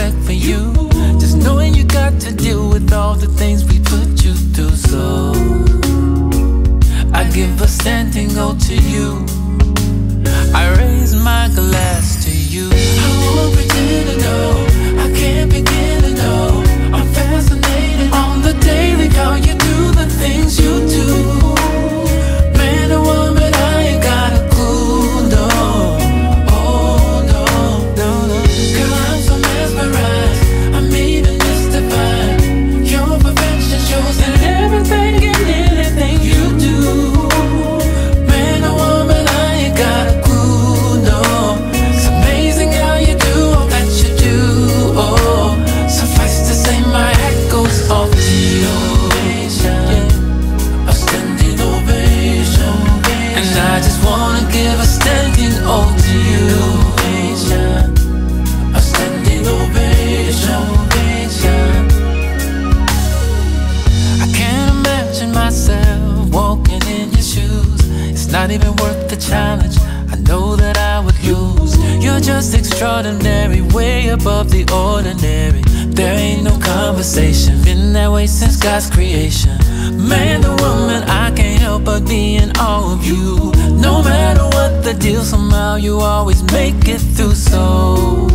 respect for you. Just knowing you got to deal with all the things we put you through. So I give a standing ovation to you. I raise my glass to you. I won't pretend to know. I can't begin. I just wanna give a standing ovation. A standing ovation. I can't imagine myself walking in your shoes. It's not even worth the challenge. I know that I would lose. You're just extraordinary Way above the ordinary. There ain't no conversation Been that way since God's creation. Man still somehow you always make it through so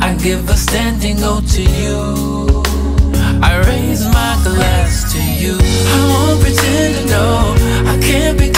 I give a standing O to you. I raise my glass to you. I won't pretend to know. I can't be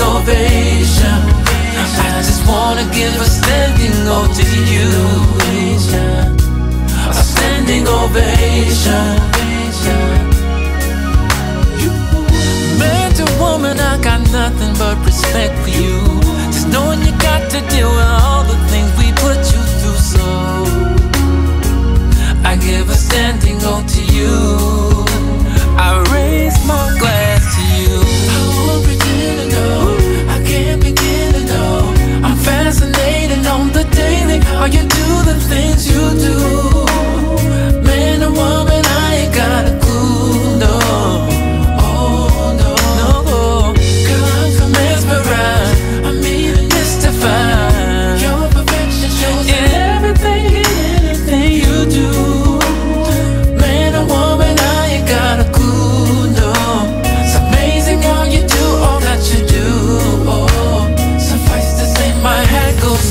ovation. I just wanna give a standing ovation. A standing ovation.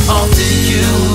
off to you.